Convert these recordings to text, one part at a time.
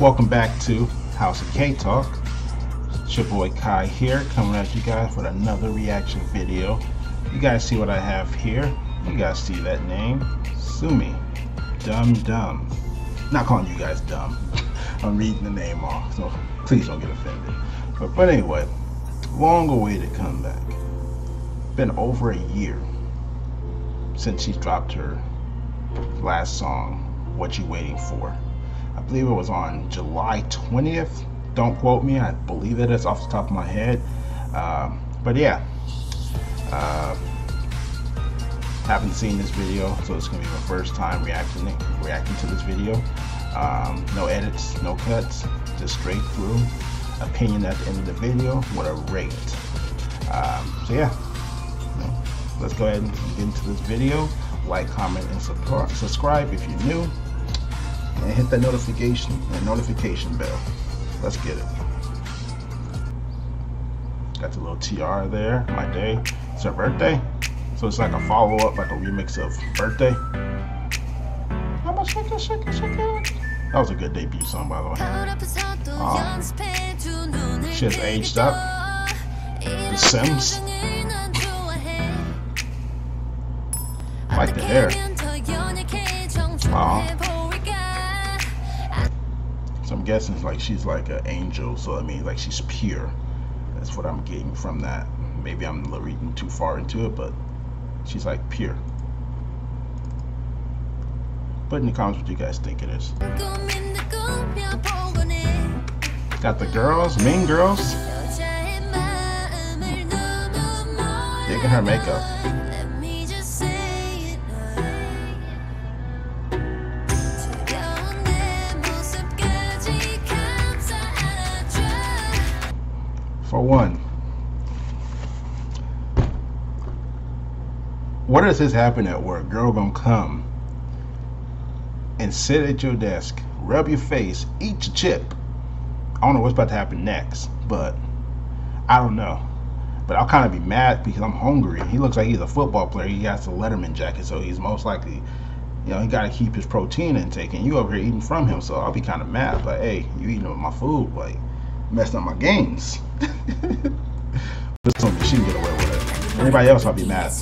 Welcome back to House of K Talk. It's your boy Kai here, coming at you guys with another reaction video. You guys see what I have here? You guys see that name? Somi. Dumb Dumb. Not calling you guys dumb. I'm reading the name off, so please don't get offended. But, but anyway, long awaited comeback. Been over a year since she dropped her last song, What You Waiting For. I believe it was on July 20th. Don't quote me, I believe it is off the top of my head. Uh, but yeah, uh, haven't seen this video, so it's gonna be my first time reacting reacting to this video. Um, no edits, no cuts, just straight through opinion at the end of the video. What a rate! Um, so yeah, let's go ahead and get into this video. Like, comment, and subscribe if you're new, and hit that notification and notification bell. Let's get it. Got the little TR there. My day. It's her birthday. So it's like a follow up, like a remix of Birthday. That was a good debut song, by the way. Um, she has aged up. The Sims. I like the hair. Wow. Guessing like she's like an angel, so I mean like she's pure. That's what I'm getting from that. Maybe I'm reading too far into it, but she's like pure. Put in the comments what you guys think it is. Got the girls, mean girls. Digging her makeup. One, what does this happen at work? Girl gonna come and sit at your desk, rub your face, eat your chip. I don't know what's about to happen next, but I don't know. But I'll kind of be mad because I'm hungry. He looks like he's a football player. He has the Letterman jacket, so he's most likely, you know, he got to keep his protein intake. And you over here eating from him, so I'll be kind of mad. Like, hey, you eating with my food, like messing up my gains. but she can get away with it. Anybody else, I'll be mad.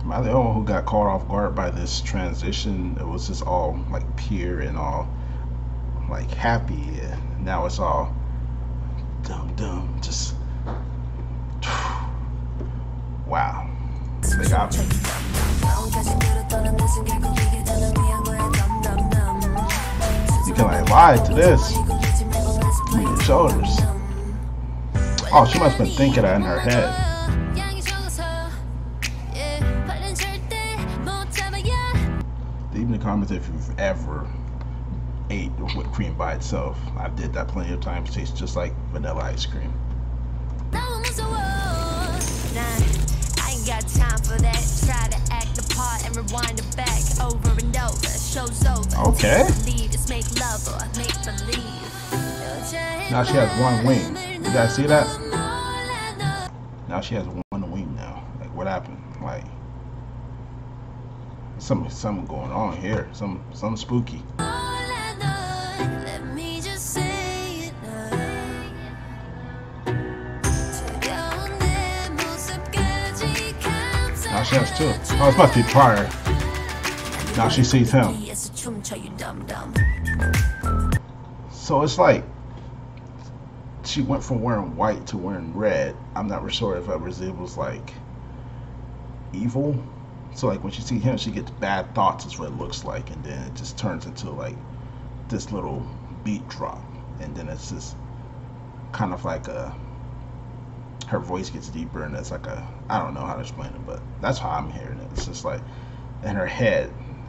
Am I the only one who got caught off guard by this transition? It was just all like pure and all like happy. And now it's all dumb, dumb. Just wow. They got me. You can like lie to this. Your shoulders. Oh, she must have been thinking that in her head. Leave in the comments if you've ever ate whipped cream by itself. I did that plenty of times. Tastes just like vanilla ice cream. Okay. Now she has one wing. You guys see that? Now she has one wing now. Like what happened? Like something something going on here. Some some spooky. Now she has two. Oh, it must be prior. Now she sees him. So it's like she went from wearing white to wearing red. I'm not sure if it was like evil. So like when she see him, she gets bad thoughts. Is what it looks like, and then it just turns into like this little beat drop, and then it's just kind of like a her voice gets deeper, and it's like a I don't know how to explain it, but that's how I'm hearing it. It's just like in her head,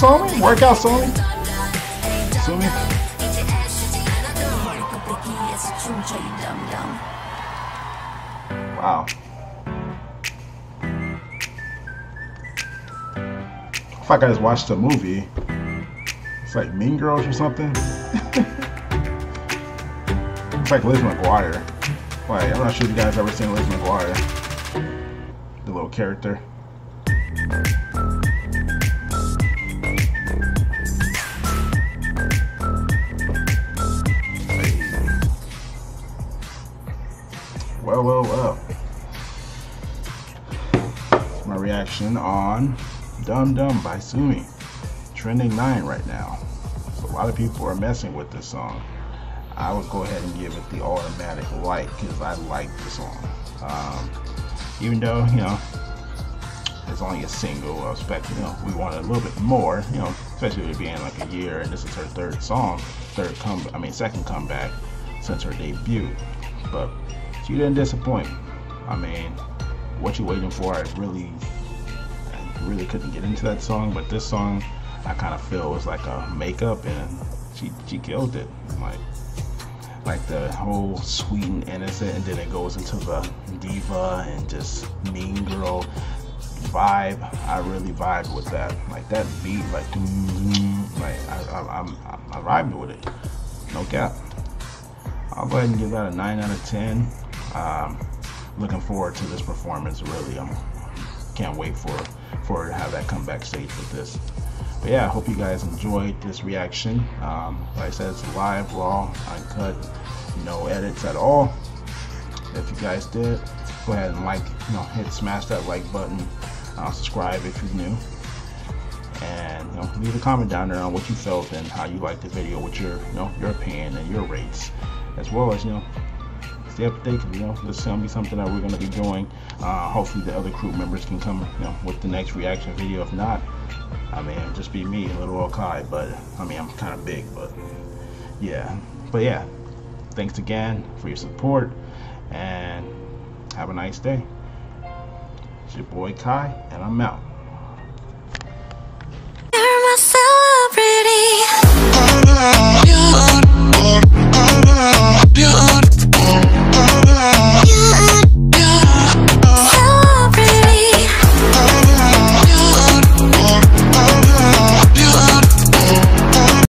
Somi, workout Somi. Sumi. Wow. If I guys watched a movie, it's like Mean Girls or something. it's like Liz McGuire. Like, I'm not sure if you guys ever seen Liz McGuire. The little character. On Dumb Dumb by Somi. Trending 9 right now. So a lot of people are messing with this song. I would go ahead and give it the automatic like because I like the song. Um, even though, you know, it's only a single, I expect, you know, we wanted a little bit more, you know, especially with it being like a year and this is her third song, third come, I mean, second comeback since her debut. But she didn't disappoint. I mean, what you waiting for? I really really couldn't get into that song, but this song I kind of feel was like a makeup, and she she killed it. Like like the whole sweet and innocent, and then it goes into the diva and just mean girl vibe. I really vibed with that. Like that beat, like like I I, I, I vibed with it. No cap. I'll go ahead and give that a nine out of ten. Um, looking forward to this performance. Really, I'm can't wait for for her to have that comeback stage with this. But yeah, I hope you guys enjoyed this reaction. Um, like I said, it's live, raw, uncut, no edits at all. If you guys did, go ahead and like, you know, hit smash that like button. Uh, subscribe if you're new, and you know, leave a comment down there on what you felt and how you liked the video, with your, you know, your opinion and your rates, as well as you know, stay up to date. You know, this is gonna be something that we're gonna be doing. Uh, hopefully, the other crew members can come, you know, with the next reaction video. If not, I mean, just be me, little Okai. But I mean, I'm kind of big, but yeah. But yeah, thanks again for your support, and have a nice day. It's your boy Kai, and I'm out.